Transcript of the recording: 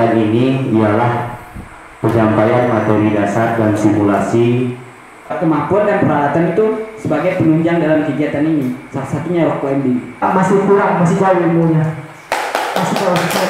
Hari ini ialah penyampaian materi dasar dan simulasi kemampuan dan peralatan itu sebagai penunjang dalam kegiatan ini. Salah satunya rock climbing. Ah, masih kurang masih jauh ilmunya. Masih jauh, masih.